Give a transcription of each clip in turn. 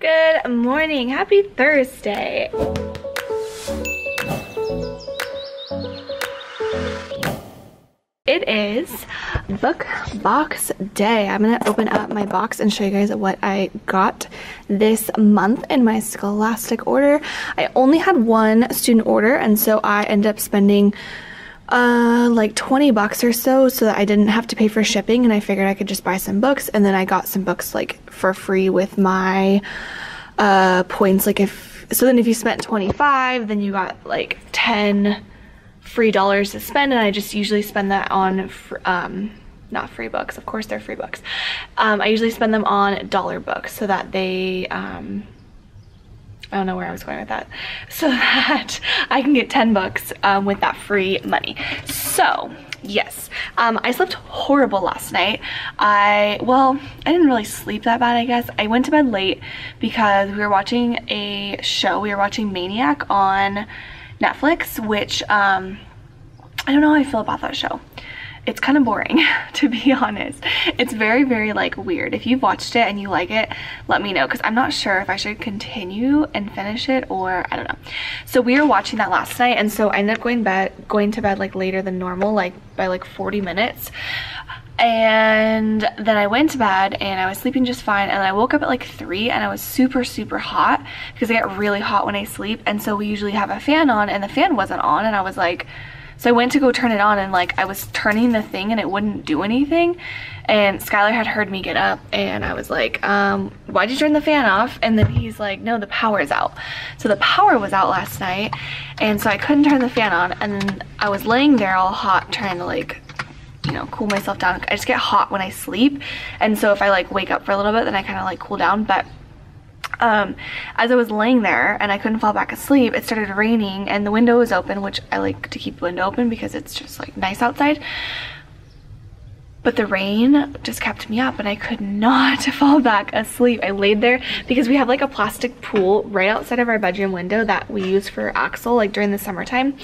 Good morning. Happy Thursday. It is book box day. I'm gonna open up my box and show you guys what I got this month in my Scholastic order. I only had one student order and so I ended up spending uh like 20 bucks or so so that I didn't have to pay for shipping and I figured I could just buy some books. And then I got some books like for free with my uh points. Like if so then if you spent 25 then you got like 10 free dollars to spend and I just usually spend that on um, not free books. Of course they're free books. Um, I usually spend them on dollar books so that they um, I don't know where I was going with that. So that I can get 10 bucks um, with that free money. So yes um, I slept horrible last night. I well I didn't really sleep that bad I guess. I went to bed late because we were watching a show. We were watching Maniac on Netflix, which um, I don't know how I feel about that show. It's kind of boring, to be honest. It's very, very like weird. If you've watched it and you like it, let me know because I'm not sure if I should continue and finish it or I don't know. So we were watching that last night and so I ended up going bed going to bed like later than normal, like by like 40 minutes and then I went to bed and I was sleeping just fine and I woke up at like 3 and I was super super hot because I get really hot when I sleep and so we usually have a fan on and the fan wasn't on and I was like so I went to go turn it on and like I was turning the thing and it wouldn't do anything and Skylar had heard me get up and I was like um why'd you turn the fan off and then he's like no the power's out so the power was out last night and so I couldn't turn the fan on and then I was laying there all hot trying to like you know, cool myself down. I just get hot when I sleep. And so if I like wake up for a little bit, then I kind of like cool down. But um, as I was laying there and I couldn't fall back asleep, it started raining and the window was open, which I like to keep the window open because it's just like nice outside. But the rain just kept me up and I could not fall back asleep. I laid there because we have like a plastic pool right outside of our bedroom window that we use for Axel like during the summertime.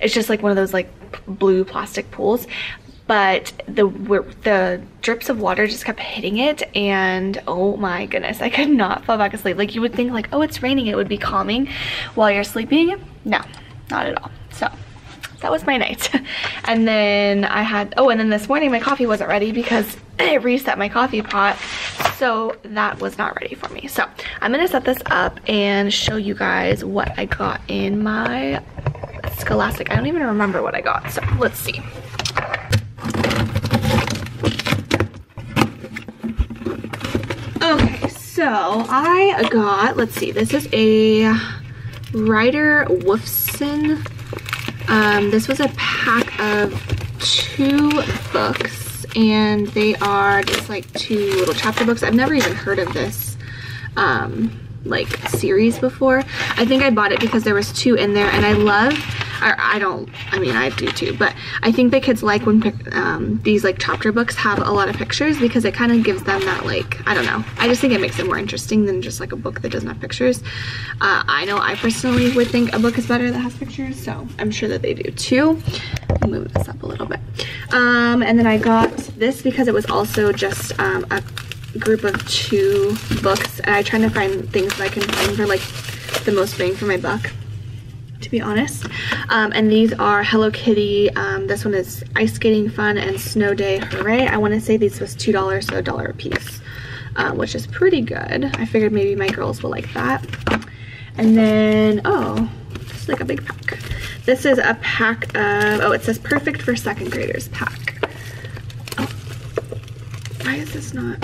It's just like one of those like blue plastic pools but the the drips of water just kept hitting it and oh my goodness I could not fall back asleep. Like you would think like oh it's raining it would be calming while you're sleeping. No not at all. So that was my night. And then I had oh and then this morning my coffee wasn't ready because it reset my coffee pot so that was not ready for me. So I'm gonna set this up and show you guys what I got in my Scholastic. I don't even remember what I got so let's see Okay, so I got, let's see, this is a Ryder Wolfson. Um, this was a pack of two books and they are just like two little chapter books. I've never even heard of this um, like series before. I think I bought it because there was two in there and I love or I don't, I mean, I do too, but I think the kids like when um, these like chapter books have a lot of pictures because it kind of gives them that like, I don't know. I just think it makes it more interesting than just like a book that doesn't have pictures. Uh, I know I personally would think a book is better that has pictures, so I'm sure that they do too. Move this up a little bit. Um, and then I got this because it was also just um, a group of two books and I try to find things that I can find for like the most bang for my buck to be honest. Um, and these are Hello Kitty. Um, this one is Ice Skating Fun and Snow Day Hooray. I want to say these was $2, so a dollar a piece, uh, which is pretty good. I figured maybe my girls will like that. And then, oh, it's like a big pack. This is a pack of, oh, it says perfect for second graders pack. Oh, why is this not?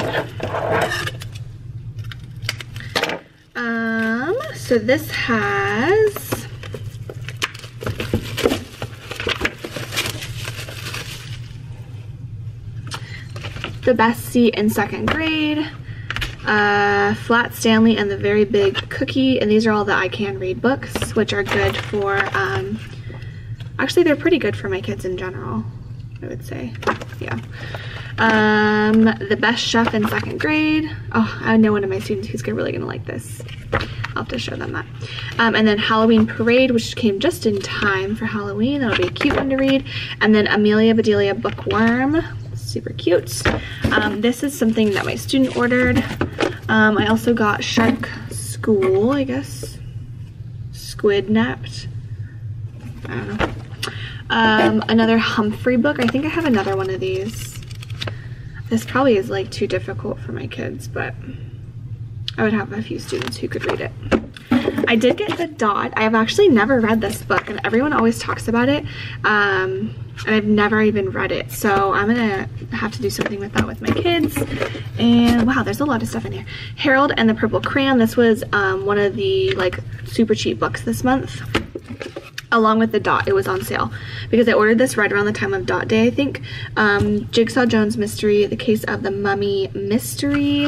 Um, so this has The Best Seat in Second Grade, uh, Flat Stanley and the Very Big Cookie, and these are all the I Can Read books, which are good for, um, actually they're pretty good for my kids in general, I would say, yeah. Um, the Best Chef in Second Grade. Oh, I know one of my students who's really gonna like this. I'll have to show them that. Um, and then Halloween Parade, which came just in time for Halloween. That'll be a cute one to read. And then Amelia Bedelia Bookworm, super cute. Um, this is something that my student ordered. Um, I also got Shark School, I guess. Squid Napped. I don't know. Um, another Humphrey book. I think I have another one of these. This probably is like too difficult for my kids, but I would have a few students who could read it. I did get The Dot. I have actually never read this book and everyone always talks about it. Um, and I've never even read it. So I'm gonna have to do something with that with my kids. And wow, there's a lot of stuff in here. Harold and the Purple Crayon. This was um, one of the like super cheap books this month along with the dot it was on sale because i ordered this right around the time of dot day i think um, jigsaw jones mystery the case of the mummy mystery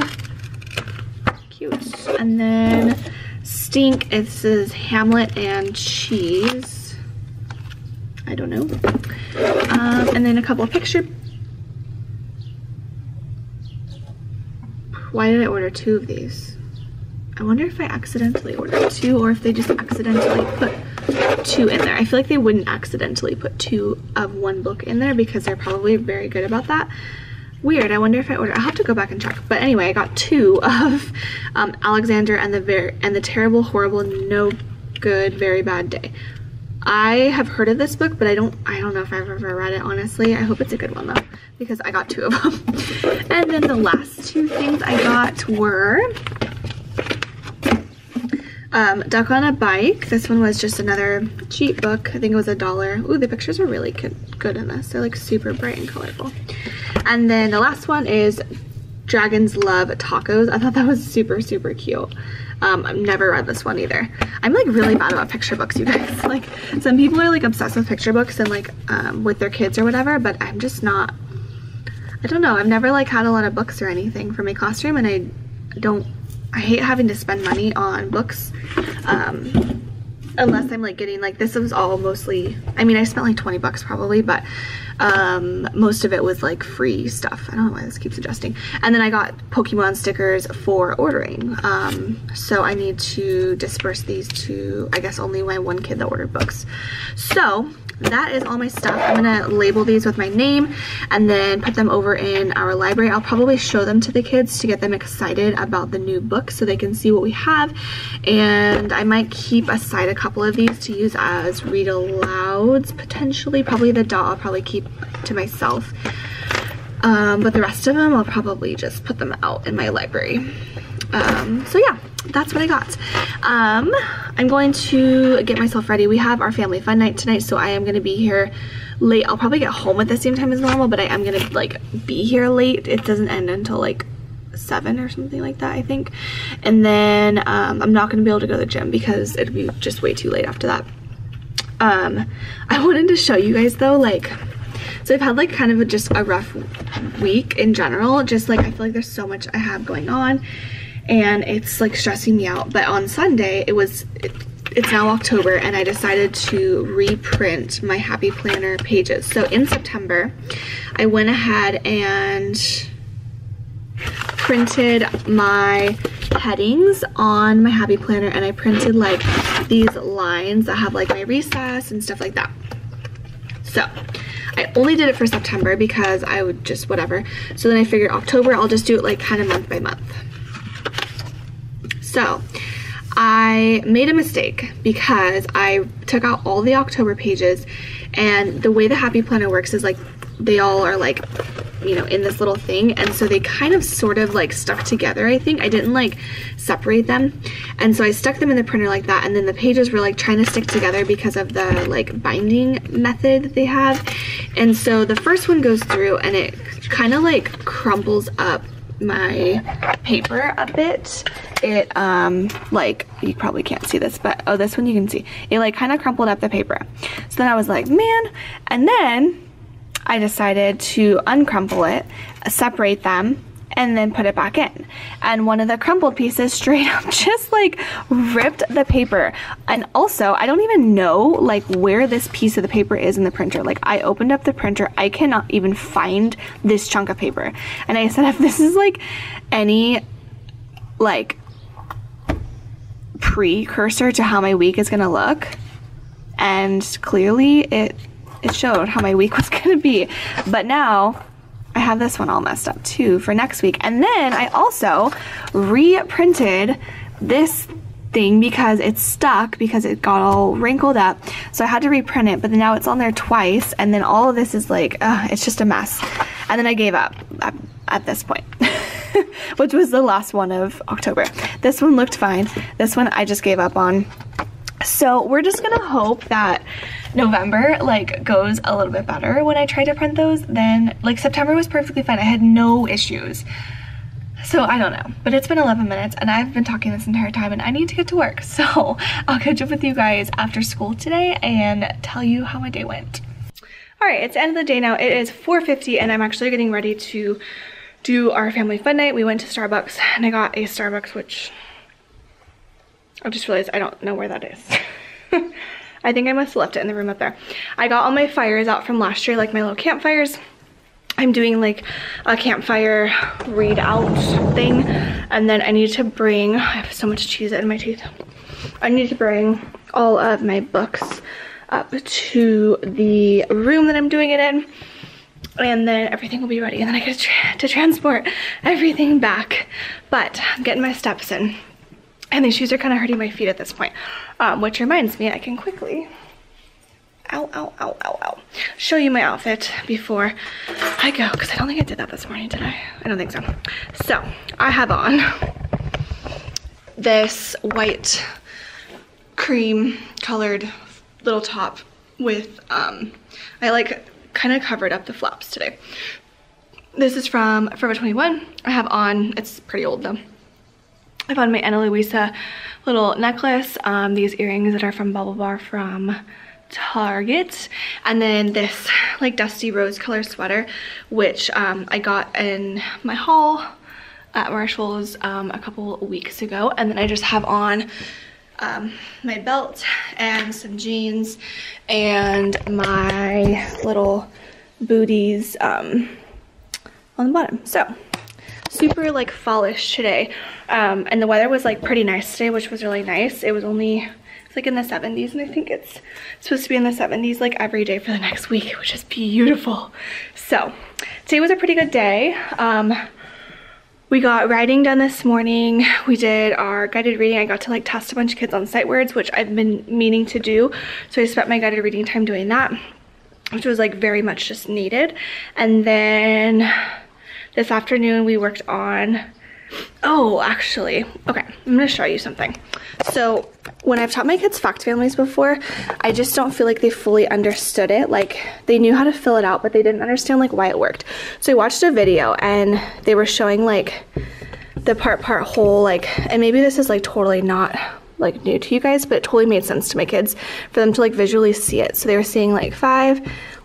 cute and then stink this is hamlet and cheese i don't know um, and then a couple of picture why did i order two of these i wonder if i accidentally ordered two or if they just accidentally put two in there. I feel like they wouldn't accidentally put two of one book in there because they're probably very good about that. Weird, I wonder if I ordered, I'll have to go back and check. But anyway, I got two of um, Alexander and the very and the terrible, horrible, no good, very bad day. I have heard of this book, but I don't I don't know if I've ever read it, honestly. I hope it's a good one though, because I got two of them. and then the last two things I got were um, Duck on a Bike. This one was just another cheap book. I think it was a dollar. Ooh, the pictures are really good, good in this. They're like super bright and colorful. And then the last one is Dragons Love Tacos. I thought that was super, super cute. Um, I've never read this one either. I'm like really bad about picture books, you guys. like some people are like obsessed with picture books and like um, with their kids or whatever, but I'm just not. I don't know. I've never like had a lot of books or anything for my classroom and I don't I hate having to spend money on books um, unless I'm like getting like this was all mostly I mean I spent like 20 bucks probably but um, most of it was like free stuff. I don't know why this keeps adjusting. And then I got Pokemon stickers for ordering. Um, so I need to disperse these to I guess only my one kid that ordered books. So that is all my stuff. I'm gonna label these with my name and then put them over in our library. I'll probably show them to the kids to get them excited about the new book so they can see what we have. And I might keep aside a couple of these to use as read alouds potentially. Probably the dot I'll probably keep to myself. Um, but the rest of them I'll probably just put them out in my library. Um, so yeah, that's what I got. Um, I'm going to get myself ready. We have our family fun night tonight, so I am going to be here late. I'll probably get home at the same time as normal, but I am going to like be here late. It doesn't end until like 7 or something like that, I think. And then um, I'm not going to be able to go to the gym because it'd be just way too late after that. Um, I wanted to show you guys though, like, so I've had like kind of a, just a rough week in general. Just like I feel like there's so much I have going on and it's like stressing me out. But on Sunday, it was, it, it's now October and I decided to reprint my Happy Planner pages. So in September, I went ahead and printed my headings on my Happy Planner and I printed like these lines that have like my recess and stuff like that. So I only did it for September because I would just whatever. So then I figured October, I'll just do it like kind of month by month. So I made a mistake because I took out all the October pages and the way the Happy Planner works is like they all are like you know in this little thing and so they kind of sort of like stuck together I think. I didn't like separate them and so I stuck them in the printer like that and then the pages were like trying to stick together because of the like binding method that they have. And so the first one goes through and it kind of like crumples up my paper a bit. It um like you probably can't see this but oh this one you can see. It like kind of crumpled up the paper. So then I was like man and then I decided to uncrumple it separate them and then put it back in. And one of the crumpled pieces straight up just like ripped the paper. And also, I don't even know like where this piece of the paper is in the printer. Like I opened up the printer, I cannot even find this chunk of paper. And I said, if this is like any like precursor to how my week is gonna look, and clearly it it showed how my week was gonna be. But now I have this one all messed up too for next week. And then I also reprinted this thing because it's stuck because it got all wrinkled up. So I had to reprint it, but now it's on there twice. And then all of this is like, uh, it's just a mess. And then I gave up at, at this point. which was the last one of October. This one looked fine. This one I just gave up on. So we're just gonna hope that November like goes a little bit better when I try to print those then like September was perfectly fine. I had no issues. So I don't know. But it's been 11 minutes and I've been talking this entire time and I need to get to work. So I'll catch up with you guys after school today and tell you how my day went. All right it's the end of the day now. It is 4:50, and I'm actually getting ready to do our family fun night. We went to Starbucks and I got a Starbucks which I just realized I don't know where that is I think I must have left it in the room up there. I got all my fires out from last year, like my little campfires. I'm doing like a campfire read out thing. And then I need to bring, I have so much cheese in my teeth. I need to bring all of my books up to the room that I'm doing it in. And then everything will be ready. And then I get to, tra to transport everything back. But I'm getting my steps in. And these shoes are kind of hurting my feet at this point. Um, which reminds me, I can quickly, ow, ow, ow, ow, ow, show you my outfit before I go. Because I don't think I did that this morning, did I? I don't think so. So, I have on this white cream colored little top with, um, I like kind of covered up the flaps today. This is from Forever 21. I have on, it's pretty old though. I found my Ana Luisa little necklace, um, these earrings that are from BaubleBar from Target, and then this like dusty rose color sweater, which um, I got in my haul at Marshall's um, a couple weeks ago, and then I just have on um, my belt and some jeans and my little booties um, on the bottom. So super like fallish today. Um, and the weather was like pretty nice today, which was really nice. It was only it's like in the 70s and I think it's supposed to be in the 70s like every day for the next week, which is beautiful. So today was a pretty good day. Um, we got writing done this morning. We did our guided reading. I got to like test a bunch of kids on sight words, which I've been meaning to do. So I spent my guided reading time doing that, which was like very much just needed. And then this afternoon we worked on, oh, actually, okay, I'm gonna show you something. So when I've taught my kids fact families before, I just don't feel like they fully understood it. Like they knew how to fill it out, but they didn't understand like why it worked. So I watched a video and they were showing like the part part whole like, and maybe this is like totally not like new to you guys, but it totally made sense to my kids for them to like visually see it. So they were seeing like five,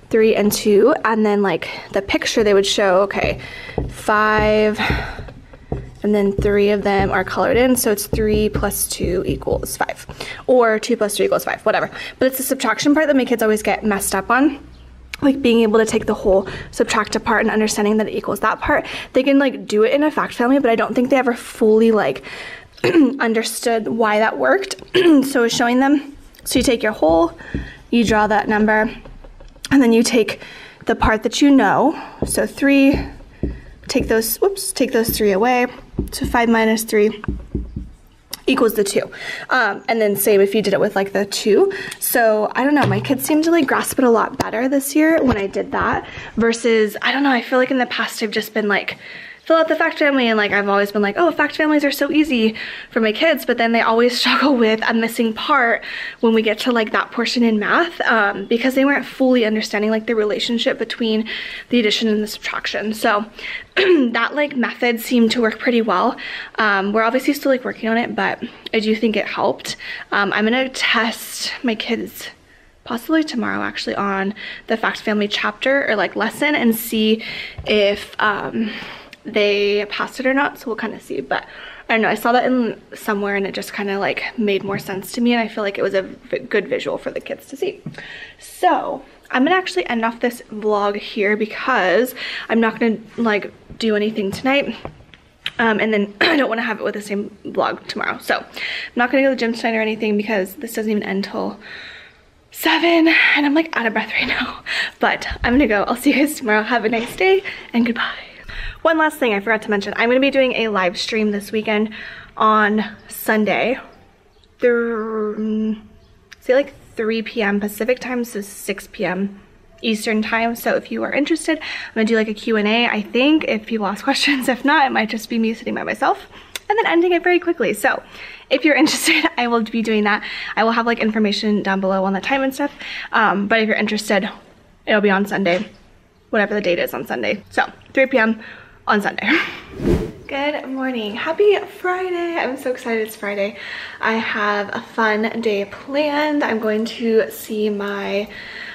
three, and two, and then like the picture they would show, okay, five, and then three of them are colored in, so it's three plus two equals five, or two plus two equals five, whatever. But it's the subtraction part that my kids always get messed up on like being able to take the whole subtract apart and understanding that it equals that part they can like do it in a fact family but i don't think they ever fully like understood why that worked so showing them so you take your whole you draw that number and then you take the part that you know, so three, take those, whoops, take those three away. So five minus three equals the two. Um, and then same if you did it with like the two. So I don't know, my kids seem to like grasp it a lot better this year when I did that versus, I don't know, I feel like in the past I've just been like, fill out the fact family and like I've always been like oh fact families are so easy for my kids but then they always struggle with a missing part when we get to like that portion in math um, because they weren't fully understanding like the relationship between the addition and the subtraction. So that like method seemed to work pretty well. Um, we're obviously still like working on it but I do think it helped. Um, I'm gonna test my kids possibly tomorrow actually on the fact family chapter or like lesson and see if um, they passed it or not, so we'll kind of see. But I don't know, I saw that in somewhere and it just kind of like made more sense to me and I feel like it was a good visual for the kids to see. So I'm gonna actually end off this vlog here because I'm not gonna like do anything tonight. Um, and then I don't want to have it with the same vlog tomorrow. So I'm not going to go to the gym tonight or anything because this doesn't even end till seven and I'm like out of breath right now. But I'm gonna go. I'll see you guys tomorrow. Have a nice day and goodbye. One last thing I forgot to mention. I'm gonna be doing a live stream this weekend on Sunday. Through, say like 3 p.m. Pacific time, so 6 p.m. Eastern time. So if you are interested, I'm gonna do like a Q&A, I think, if people ask questions. If not, it might just be me sitting by myself and then ending it very quickly. So if you're interested, I will be doing that. I will have like information down below on the time and stuff. Um, but if you're interested, it'll be on Sunday, whatever the date is on Sunday. So 3 p.m. on Sunday. Good morning. Happy Friday. I'm so excited it's Friday. I have a fun day planned. I'm going to see my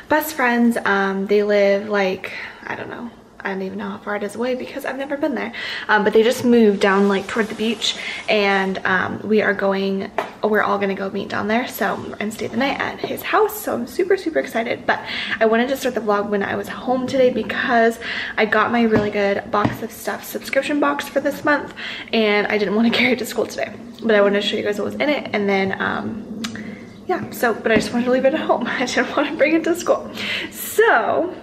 best friends. Um, they live like, I don't know, I don't even know how far it is away because I've never been there. Um, but they just moved down like toward the beach and um, we are going, we're all gonna go meet down there. So, and stay the night at his house. So I'm super, super excited. But I wanted to start the vlog when I was home today because I got my really good box of stuff subscription box for this month and I didn't want to carry it to school today. But I wanted to show you guys what was in it and then um, yeah, so, but I just wanted to leave it at home. I didn't want to bring it to school. So,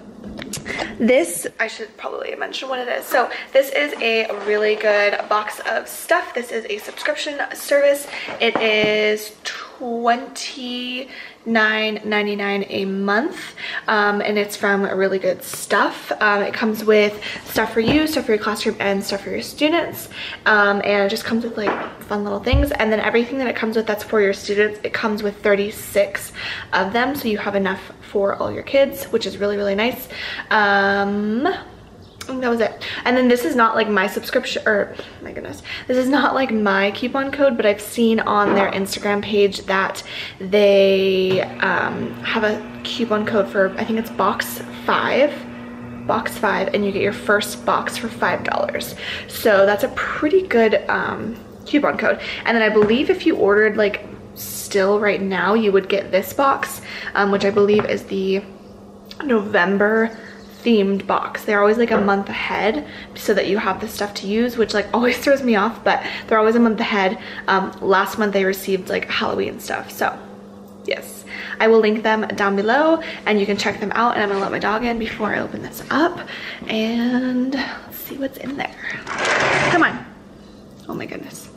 this, I should probably mention what it is. So this is a really good box of stuff. This is a subscription service. It is $29.99 a month um, and it's from really good stuff. Um, it comes with stuff for you, stuff for your classroom and stuff for your students um, and it just comes with like fun little things and then everything that it comes with that's for your students it comes with 36 of them so you have enough for all your kids, which is really, really nice. That was it. And then this is not like my subscription, or my goodness, this is not like my coupon code, but I've seen on their Instagram page that they um, have a coupon code for, I think it's box five, box five, and you get your first box for $5. So that's a pretty good um, coupon code. And then I believe if you ordered like still right now you would get this box um, which I believe is the November themed box. They're always like a month ahead so that you have the stuff to use which like always throws me off but they're always a month ahead. Um, last month they received like Halloween stuff so yes. I will link them down below and you can check them out and I'm gonna let my dog in before I open this up and let's see what's in there. Come on. Oh my goodness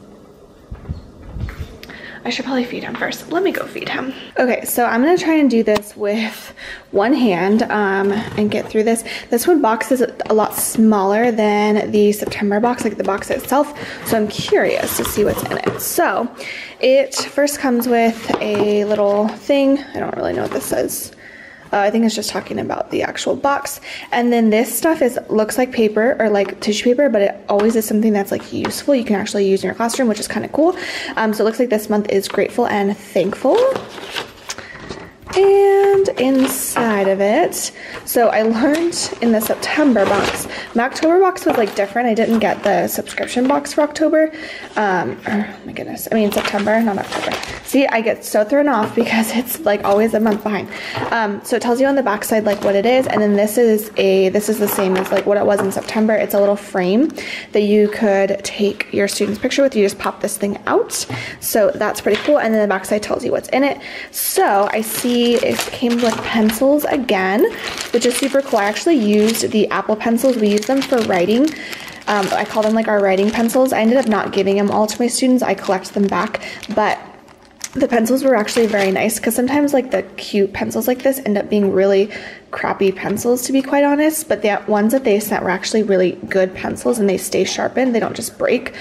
I should probably feed him first. Let me go feed him. Okay, so I'm gonna try and do this with one hand um, and get through this. This one box is a lot smaller than the September box, like the box itself. So I'm curious to see what's in it. So it first comes with a little thing. I don't really know what this says. Uh, I think it's just talking about the actual box. And then this stuff is looks like paper or like tissue paper, but it always is something that's like useful. You can actually use in your classroom, which is kind of cool. Um, so it looks like this month is grateful and thankful and inside of it. So i learned in the september box. My october box was like different. I didn't get the subscription box for october. Um oh my goodness. I mean september not october. See i get so thrown off because it's like always a month behind. Um so it tells you on the back side like what it is. And then this is a this is the same as like what it was in september. It's a little frame that you could take your student's picture with. You just pop this thing out. So that's pretty cool. And then the back side tells you what's in it. So i see it came with pencils again, which is super cool. I actually used the Apple pencils. We use them for writing. Um, I call them like our writing pencils. I ended up not giving them all to my students. I collect them back, but the pencils were actually very nice because sometimes like the cute pencils like this end up being really crappy pencils to be quite honest but the ones that they sent were actually really good pencils and they stay sharpened they don't just break.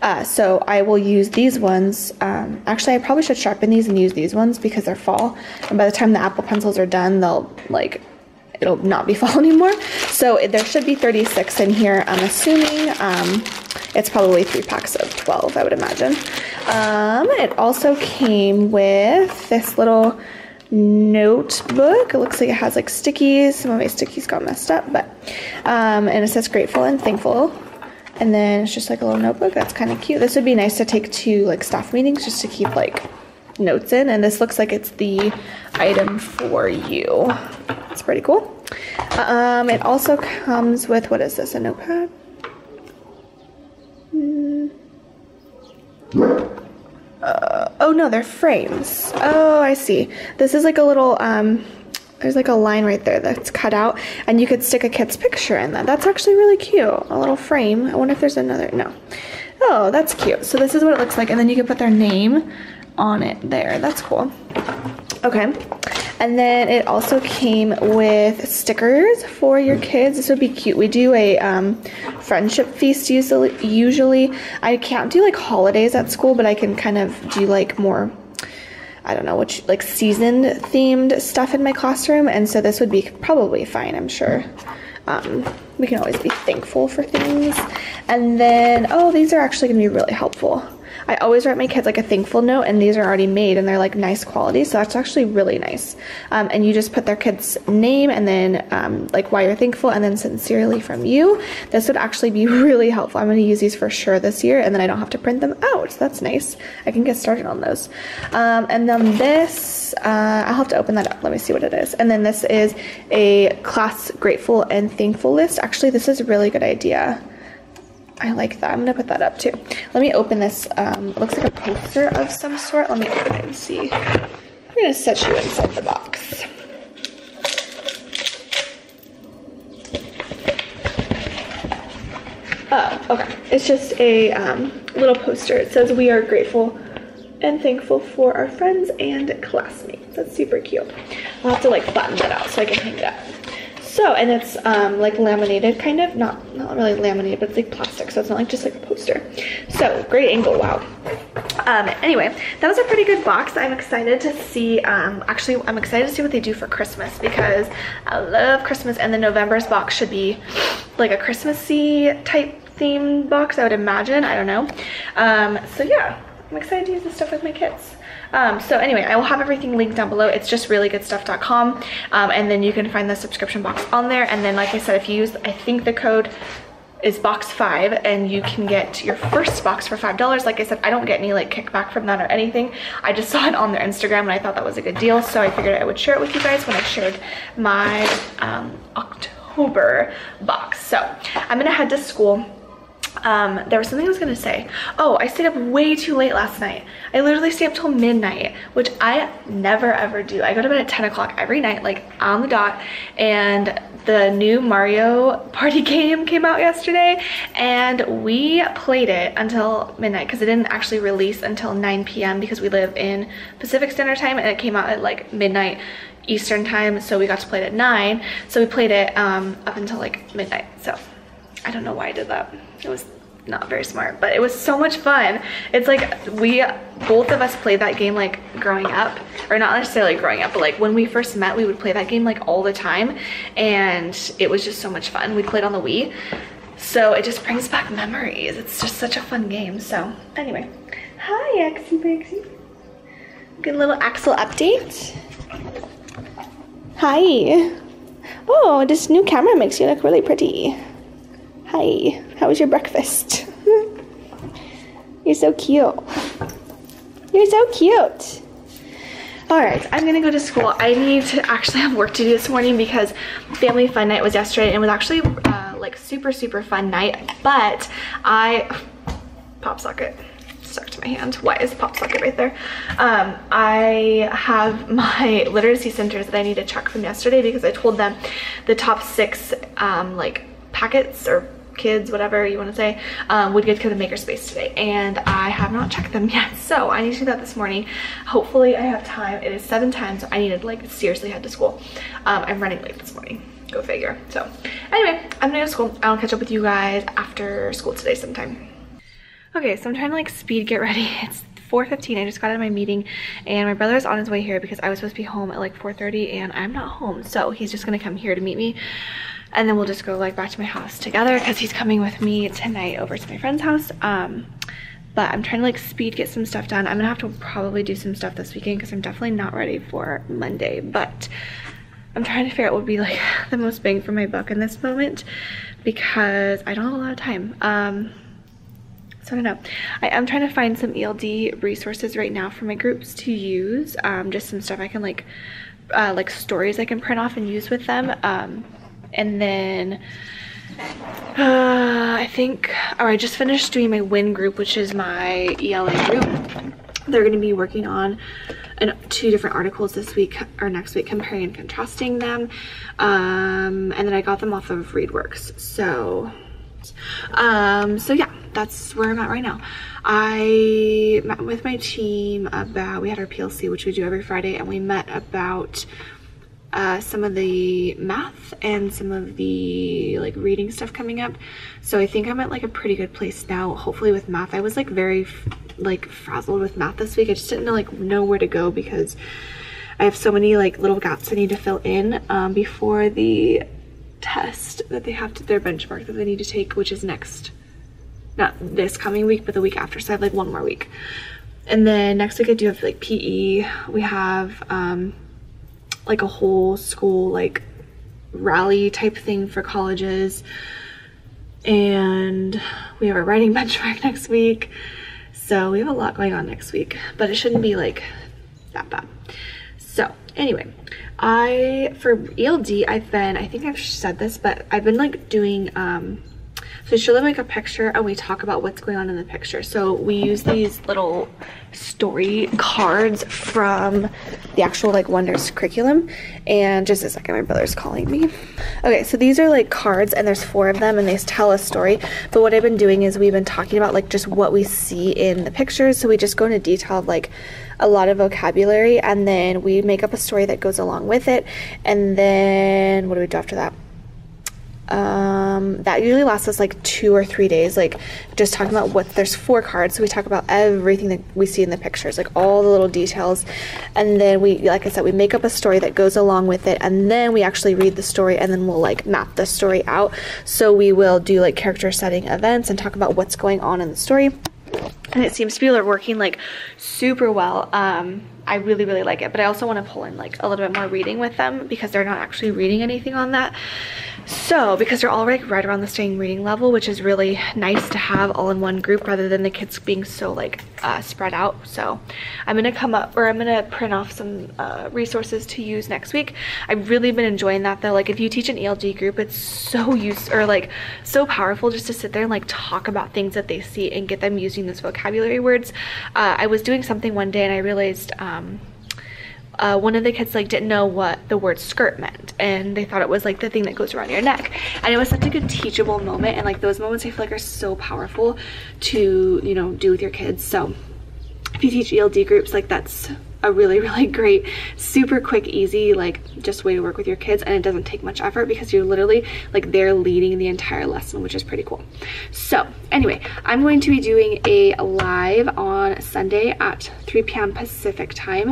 Uh, so I will use these ones um, actually I probably should sharpen these and use these ones because they're fall and by the time the apple pencils are done they'll like it'll not be fall anymore so there should be 36 in here I'm assuming um, it's probably three packs of 12 I would imagine um, it also came with this little notebook. It looks like it has like stickies. Some of my stickies got messed up, but um, and it says grateful and thankful. And then it's just like a little notebook. That's kind of cute. This would be nice to take to like staff meetings just to keep like notes in. And this looks like it's the item for you. It's pretty cool. Um, it also comes with what is this? A notepad. Uh, Oh no, they're frames. Oh, I see. This is like a little, um, there's like a line right there that's cut out and you could stick a kid's picture in that. That's actually really cute. A little frame. I wonder if there's another, no. Oh, that's cute. So this is what it looks like and then you can put their name on it there. That's cool. Okay. And then it also came with stickers for your kids. This would be cute. We do a um, friendship feast usually. Usually, I can't do like holidays at school, but I can kind of do like more I don't know, which like season themed stuff in my classroom. And so this would be probably fine, I'm sure. Um, we can always be thankful for things. And then, oh, these are actually gonna be really helpful. I always write my kids like a thankful note, and these are already made and they're like nice quality, so that's actually really nice. Um, and you just put their kid's name and then um, like why you're thankful, and then sincerely from you. This would actually be really helpful. I'm going to use these for sure this year, and then I don't have to print them out. So that's nice. I can get started on those. Um, and then this, uh, I'll have to open that up. Let me see what it is. And then this is a class grateful and thankful list. Actually, this is a really good idea. I like that. I'm gonna put that up too. Let me open this. Um, looks like a poster of some sort. Let me open it and see. I'm gonna set you inside the box. Oh, okay. It's just a um, little poster. It says, We are grateful and thankful for our friends and classmates. That's super cute. I'll have to like flatten that out so I can hang it up. So, and it's um, like laminated, kind of, not, not really laminated, but it's like plastic, so it's not like just like a poster. So, great angle, wow. Um, anyway, that was a pretty good box. I'm excited to see, um, actually, I'm excited to see what they do for Christmas because I love Christmas and the November's box should be like a Christmassy type theme box, I would imagine, I don't know. Um, so yeah, I'm excited to use this stuff with my kids. Um, so anyway, I will have everything linked down below. It's just reallygoodstuff.com. Um, and then you can find the subscription box on there. And then like I said, if you use, I think the code is box five and you can get your first box for five dollars like i said i don't get any like kickback from that or anything i just saw it on their instagram and i thought that was a good deal so i figured i would share it with you guys when i shared my um, october box so i'm gonna head to school um, there was something I was gonna say. Oh, I stayed up way too late last night. I literally stayed up till midnight, which I never ever do. I go to bed at 10 o'clock every night, like on the dot. And the new Mario Party game came out yesterday and we played it until midnight because it didn't actually release until 9 p.m. because we live in Pacific Standard Time and it came out at like midnight Eastern time. So we got to play it at 9. So we played it um, up until like midnight. So I don't know why I did that. It was not very smart, but it was so much fun. It's like we, both of us played that game like growing up, or not necessarily growing up, but like when we first met, we would play that game like all the time. And it was just so much fun. We played on the Wii. So it just brings back memories. It's just such a fun game. So anyway, hi Axie Baxie. Good little Axel update. Hi. Oh, this new camera makes you look really pretty. Hi, how was your breakfast? You're so cute. You're so cute. All right, I'm gonna go to school. I need to actually have work to do this morning because family fun night was yesterday and it was actually uh, like super, super fun night, but I, pop socket stuck to my hand. Why is pop socket right there? Um, I have my literacy centers that I need to check from yesterday because I told them the top six um, like packets or kids, whatever you want to say, um, would get to the makerspace today. And I have not checked them yet. So I need to do that this morning. Hopefully I have time. It is 7.10, so I need to like seriously head to school. Um, I'm running late this morning. Go figure. So anyway, I'm gonna go to school. I'll catch up with you guys after school today sometime. Okay, so I'm trying to like speed get ready. It's 4.15 I just got out of my meeting and my brother is on his way here because I was supposed to be home at like 4.30 and I'm not home so he's just gonna come here to meet me and then we'll just go like back to my house together because he's coming with me tonight over to my friend's house um but i'm trying to like speed get some stuff done i'm gonna have to probably do some stuff this weekend because i'm definitely not ready for monday but i'm trying to figure out what would be like the most bang for my buck in this moment because i don't have a lot of time um so I don't know. I am trying to find some ELD resources right now for my groups to use. Um, just some stuff I can like, uh, like stories I can print off and use with them. Um, and then uh, I think, or I just finished doing my WIN group, which is my ELA group. they're going to be working on an, two different articles this week or next week comparing and contrasting them. Um, and then I got them off of ReadWorks. So um, so yeah that's where I'm at right now. I met with my team about we had our PLC which we do every Friday and we met about uh, some of the math and some of the like reading stuff coming up. So I think I'm at like a pretty good place now. Hopefully with math I was like very like frazzled with math this week. I just didn't know like know where to go because I have so many like little gaps I need to fill in um, before the test that they have to their benchmark that they need to take which is next not this coming week but the week after. So I have like one more week. And then next week I do have like PE we have um, like a whole school like rally type thing for colleges. And we have a writing benchmark next week. So we have a lot going on next week but it shouldn't be like that bad. So anyway i for eld i've been i think i've said this but i've been like doing um so show them like a picture and we talk about what's going on in the picture. So we use these little story cards from the actual like Wonders curriculum. And just a second, my brother's calling me. Okay, so these are like cards and there's four of them and they tell a story. But what I've been doing is we've been talking about like just what we see in the pictures. So we just go into detail of like a lot of vocabulary and then we make up a story that goes along with it. And then what do we do after that? Um, that usually lasts us like two or three days like just talking about what there's four cards so we talk about everything that we see in the pictures like all the little details. And then we like i said we make up a story that goes along with it and then we actually read the story and then we'll like map the story out. So we will do like character setting events and talk about what's going on in the story and it seems to be working like super well um i really really like it but i also want to pull in like a little bit more reading with them because they're not actually reading anything on that so because they're all like right around the same reading level, which is really nice to have all in one group rather than the kids being so like uh, spread out. So I'm gonna come up or I'm gonna print off some uh, resources to use next week. I've really been enjoying that though. Like if you teach an ELD group, it's so use or like so powerful just to sit there and like talk about things that they see and get them using this vocabulary words. Uh, I was doing something one day and I realized um, uh, one of the kids like didn't know what the word skirt meant and they thought it was like the thing that goes around your neck and it was such a good teachable moment and like those moments I feel like are so powerful to you know do with your kids so if you teach ELD groups like that's a really really great super quick easy like just way to work with your kids and it doesn't take much effort because you're literally like they're leading the entire lesson which is pretty cool so anyway i'm going to be doing a live on sunday at 3 p.m pacific time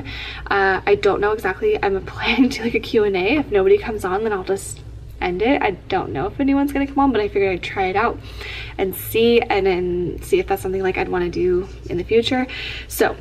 uh, i don't know exactly i'm planning to like a q&a if nobody comes on then i'll just end it. I don't know if anyone's gonna come on, but I figured I'd try it out and see and then see if that's something like I'd wanna do in the future. So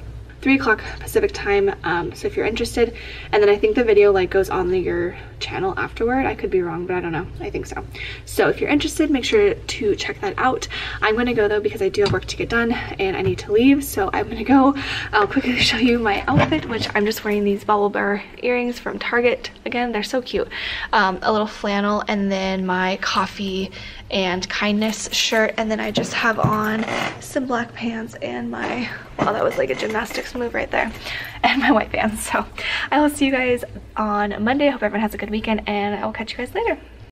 3 o'clock Pacific time. Um, so if you're interested, and then I think the video like goes on the, your channel afterward. I could be wrong, but I don't know. I think so. So if you're interested, make sure to check that out. I'm gonna go though because I do have work to get done and I need to leave. So I'm gonna go. I'll quickly show you my outfit, which I'm just wearing these BaubleBar earrings from Target. Again, they're so cute. Um, a little flannel and then my coffee and kindness shirt and then I just have on some black pants and my well that was like a gymnastics move right there and my white pants. So I will see you guys on Monday. I hope everyone has a good weekend and I will catch you guys later